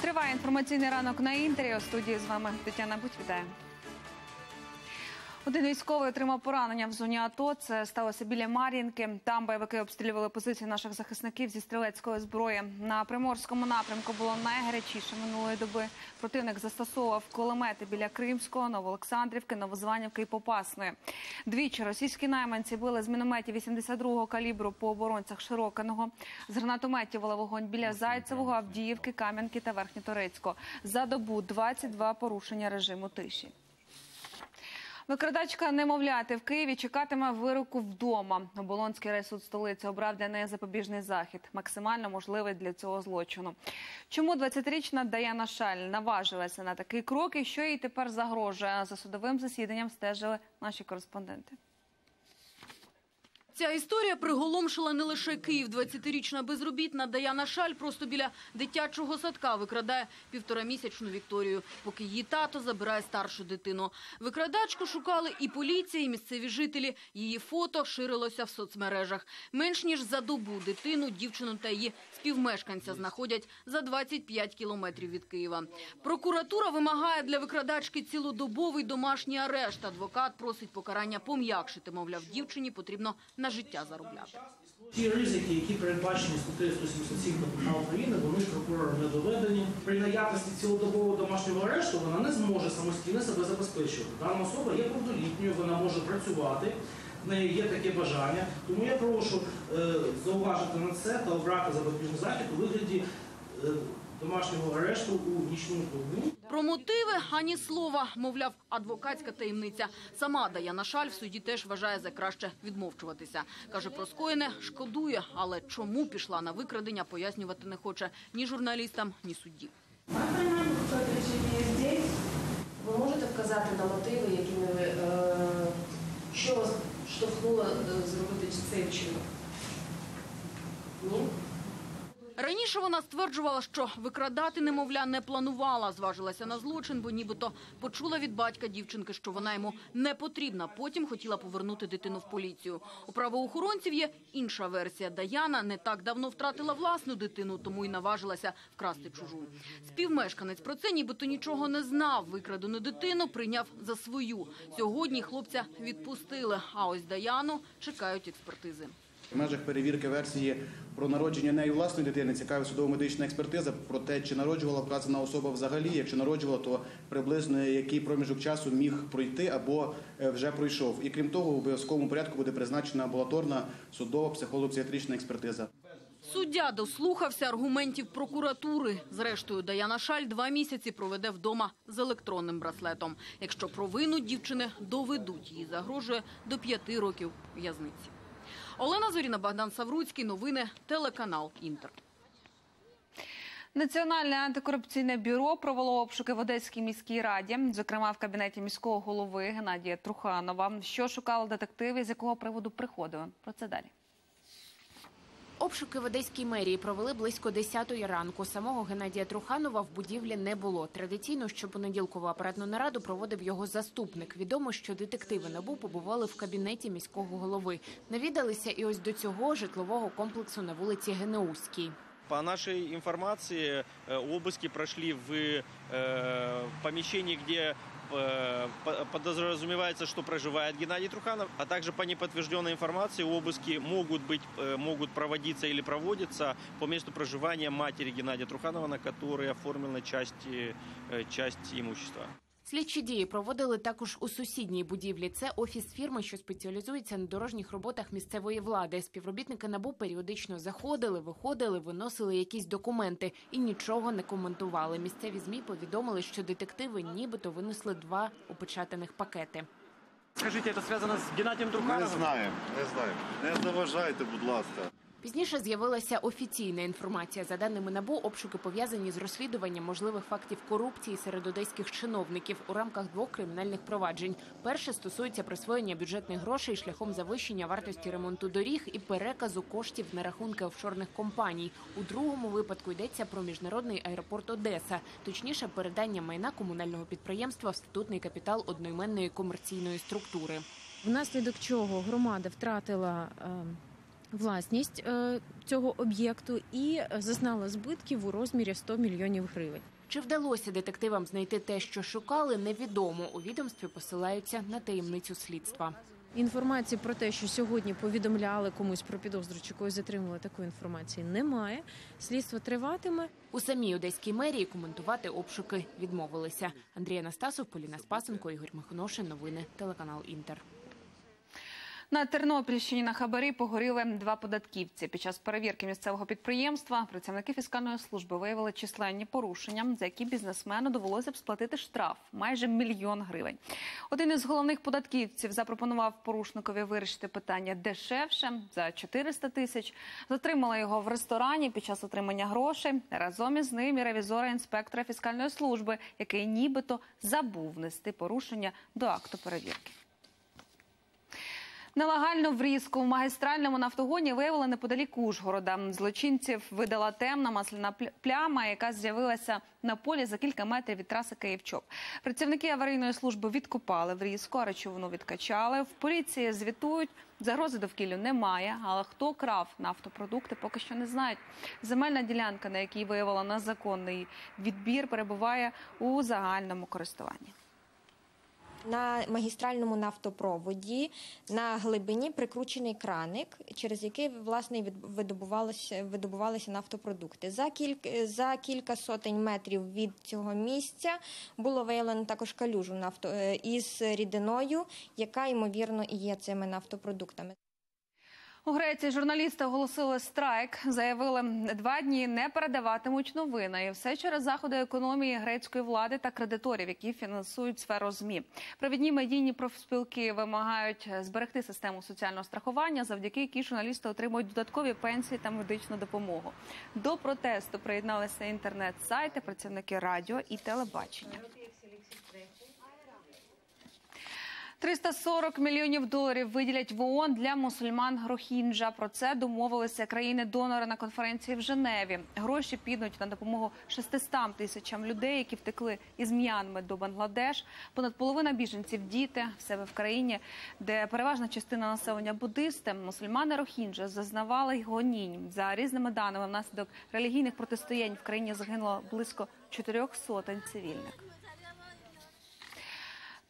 Триває інформаційний ранок на інтері. У студії з вами Тетяна Будь. Вітаю. Один військовий отримав поранення в зоні АТО. Це сталося біля Мар'їнки. Там бойовики обстрілювали позиції наших захисників зі стрілецької зброї. На приморському напрямку було найгарячіше минулої доби. Противник застосовував кулемети біля Кримського, Новоолександрівки, Новозванівки і Попасної. Двічі російські найманці били з мінометів 82-го калібру по оборонцях Широкиного. З гранатометів вели вогонь біля Зайцевого, Авдіївки, Кам'янки та Верхньоторецького. За добу 22 порушення режиму тиші. Викрадачка немовляти в Києві чекатиме вироку вдома. Оболонський райсуд столиці обрав для неї запобіжний захід, максимально можливий для цього злочину. Чому 20-річна Даяна Шаль наважилася на такий крок і що їй тепер загрожує? За судовим засіданням стежили наші кореспонденти. Ця історія приголомшила не лише Київ. 20-річна безробітна Даяна Шаль просто біля дитячого садка викрадає півторамісячну Вікторію, поки її тато забирає старшу дитину. Викрадачку шукали і поліція, і місцеві жителі. Її фото ширилося в соцмережах. Менш ніж за добу дитину, дівчину та її співмешканця знаходять за 25 кілометрів від Києва. Прокуратура вимагає для викрадачки цілодобовий домашній арешт. Адвокат просить покарання пом'якшити. Мовляв, дівчині потрібно на життя заробляти. Ті ризики, які передбачені статтею 177 КПК України, вони прокурором не доведені. При наявності цілодобового домашнього арешту вона не зможе самостійно себе забезпечувати. Дана особа є повнолітньою, вона може працювати. В неї є таке бажання, тому я прошу е, зауважити на це та обрати запобіжний захід у вигляді е, домашнього арешту у нічному клубу. Про мотиви ані слова, мовляв, адвокатська таємниця. Сама Даяна Шаль в суді теж вважає за краще відмовчуватися. Каже, про скоєне шкодує, але чому пішла на викрадення, пояснювати не хоче ні журналістам, ні судді. Ми приймаємо таке рішення здесь. Ви можете вказати на мотиви, якими ви, е, що вас штовхнуло е, зробити цей вчинок? Ні? Раніше вона стверджувала, що викрадати немовля не планувала. Зважилася на злочин, бо нібито почула від батька дівчинки, що вона йому не потрібна. Потім хотіла повернути дитину в поліцію. У правоохоронців є інша версія. Даяна не так давно втратила власну дитину, тому й наважилася вкрасти чужу. Співмешканець про це нібито нічого не знав. Викрадену дитину прийняв за свою. Сьогодні хлопця відпустили. А ось Даяну чекають експертизи. В межах перевірки версії про народження нею власної дитини цікавить судово-медична експертиза про те, чи народжувала вказана особа взагалі. Якщо народжувала, то приблизно який проміжок часу міг пройти або е, вже пройшов. І крім того, в обов'язковому порядку буде призначена амбулаторна судова психолого-психіатрична експертиза. Суддя дослухався аргументів прокуратури. Зрештою, Даяна Шаль два місяці проведе вдома з електронним браслетом. Якщо провину дівчини доведуть, їй загрожує до п'яти років в'язниці. Олена Зоріна, Богдан Савруцький. Новини. Телеканал Інтер. Національне антикорупційне бюро провело обшуки в Одеській міській раді, зокрема в кабінеті міського голови Геннадія Труханова. Що шукали детективи, з якого приводу приходили? Про це далі. Обшуки в Одеській мерії провели близько 10-ї ранку. Самого Геннадія Труханова в будівлі не було. Традиційно щопонеділкову апаратну нараду проводив його заступник. Відомо, що детективи НАБУ побували в кабінеті міського голови. Навідалися і ось до цього житлового комплексу на вулиці Генеузькій. По нашей информации, э, обыски прошли в э, помещении, где э, по- подразумевается, что проживает Геннадий Труханов, а также по неподтвержденной информации обыски могут быть, э, могут проводиться или проводятся по месту проживания матери Геннадия Труханова, на которой оформлена часть, э, часть имущества. Слідчі дії проводили також у сусідній будівлі. Це офіс фірми, що спеціалізується на дорожніх роботах місцевої влади. Співробітники НАБУ періодично заходили, виходили, виносили якісь документи і нічого не коментували. Місцеві змі повідомили, що детективи нібито винесли два опечатаних пакети. Скажіть, це зв'язано з Геннадієм Не Трухановим? знаємо, не знаємо. Не заважайте, будь ласка. Пізніше з'явилася офіційна інформація. За даними НАБУ, обшуки пов'язані з розслідуванням можливих фактів корупції серед одеських чиновників у рамках двох кримінальних проваджень. Перше стосується присвоєння бюджетних грошей шляхом завищення вартості ремонту доріг і переказу коштів на рахунки офшорних компаній. У другому випадку йдеться про міжнародний аеропорт Одеса, точніше, передання майна комунального підприємства в статутний капітал одноіменної комерційної структури. внаслідок чого громада втратила е, власність е, цього об'єкту і зазнала збитків у розмірі 100 мільйонів гривень. Чи вдалося детективам знайти те, що шукали, невідомо. У відомстві посилаються на таємницю слідства. Інформації про те, що сьогодні повідомляли комусь про підозру чи когось затримували, такої інформації немає. Слідство триватиме. У самій одеській мерії коментувати обшуки відмовилися. Андрій Анастасов, Поліна Спасенко, Ігор Михоношин. Новини телеканал Інтер. На Тернопільщині на хабарі погоріли два податківці. Під час перевірки місцевого підприємства працівники фіскальної служби виявили численні порушення, за які бізнесмену довелося б сплатити штраф майже мільйон гривень. Один із головних податківців запропонував порушникові вирішити питання дешевше за 400 тисяч. Затримала його в ресторані під час отримання грошей. Разом із ним і ревізора інспектора фіскальної служби, який нібито забув внести порушення до акту перевірки. Нелегальну врізку в магістральному нафтогоні виявили неподалік Ужгорода. Злочинців видала темна масляна пля- пляма, яка з'явилася на полі за кілька метрів від траси Київ-Чоп. Працівники аварійної служби відкопали врізку, а речовину відкачали. В поліції звітують, загрози довкіллю немає, але хто крав нафтопродукти, поки що не знають. Земельна ділянка, на якій виявила незаконний відбір, перебуває у загальному користуванні. На магістральному нафтопроводі на глибині прикручений краник, через який власне видобувалися, видобувалися нафтопродукти. За кілька за кілька сотень метрів від цього місця було виявлено також калюжу нафто е, із рідиною, яка ймовірно і є цими нафтопродуктами. У Греції журналісти оголосили страйк. Заявили, два дні не передаватимуть новини. І все через заходи економії грецької влади та кредиторів, які фінансують сферу змі. Провідні медійні профспілки вимагають зберегти систему соціального страхування, завдяки якій журналісти отримують додаткові пенсії та медичну допомогу. До протесту приєдналися інтернет-сайти, працівники радіо і телебачення. 340 мільйонів доларів виділять в ООН для мусульман Рохінджа. Про це домовилися країни-донори на конференції в Женеві. Гроші підуть на допомогу 600 тисячам людей, які втекли із М'янми до Бангладеш. Понад половина біженців діти в себе в країні, де переважна частина населення буддисти. Мусульмани Рохінджа зазнавали гонінь за різними даними. Внаслідок релігійних протистоянь в країні загинуло близько чотирьох сотень цивільних.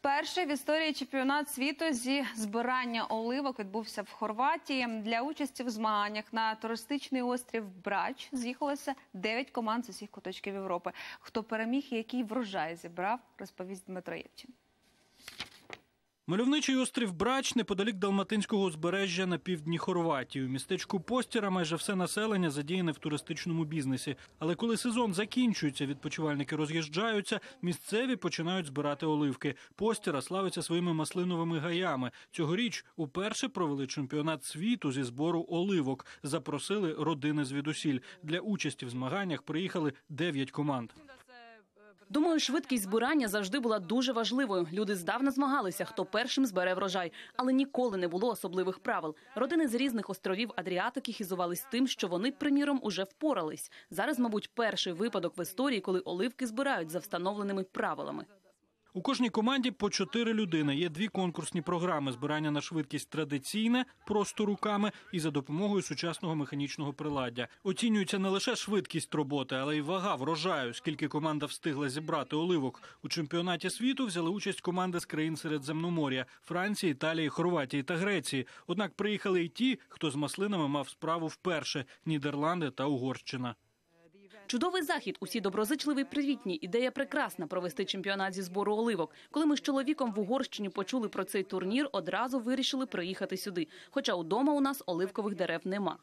Перший в історії чемпіонат світу зі збирання оливок відбувся в Хорватії. Для участі в змаганнях на туристичний острів Брач з'їхалося 9 команд з усіх куточків Європи. Хто переміг і який врожай зібрав, розповість Дмитро Євчин. Мальовничий острів Брач неподалік Далматинського узбережжя на півдні Хорватії. У містечку Постіра майже все населення задіяне в туристичному бізнесі. Але коли сезон закінчується, відпочивальники роз'їжджаються, місцеві починають збирати оливки. Постіра славиться своїми маслиновими гаями. Цьогоріч уперше провели чемпіонат світу зі збору оливок. Запросили родини звідусіль. Для участі в змаганнях приїхали 9 команд. Думаю, швидкість збирання завжди була дуже важливою. Люди здавна змагалися, хто першим збере врожай, але ніколи не було особливих правил. Родини з різних островів Адріатики хізувались тим, що вони, приміром, уже впорались. Зараз, мабуть, перший випадок в історії, коли оливки збирають за встановленими правилами. У кожній команді по чотири людини. Є дві конкурсні програми: збирання на швидкість традиційне, просто руками і за допомогою сучасного механічного приладдя. Оцінюється не лише швидкість роботи, але й вага врожаю. Скільки команда встигла зібрати оливок у чемпіонаті світу, взяли участь команди з країн Середземномор'я Франції, Італії, Хорватії та Греції. Однак приїхали й ті, хто з маслинами мав справу вперше: Нідерланди та Угорщина. Чудовий захід, усі доброзичливі, привітні. Ідея прекрасна провести чемпіонат зі збору оливок. Коли ми з чоловіком в Угорщині почули про цей турнір, одразу вирішили приїхати сюди. Хоча удома у нас оливкових дерев нема.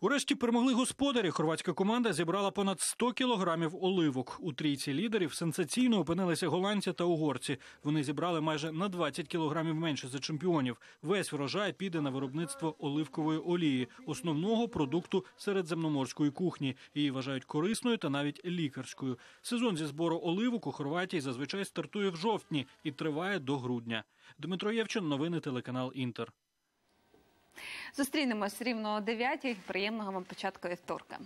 Урешті перемогли господарі. Хорватська команда зібрала понад 100 кілограмів оливок. У трійці лідерів сенсаційно опинилися голландці та угорці. Вони зібрали майже на 20 кілограмів менше за чемпіонів. Весь врожай піде на виробництво оливкової олії, основного продукту середземноморської кухні. Її вважають корисною та навіть лікарською. Сезон зі збору оливок у Хорватії зазвичай стартує в жовтні і триває до грудня. Дмитро Євчин, новини телеканал Інтер. Зустрінемось рівно о 9 Приємного вам початку вівторка.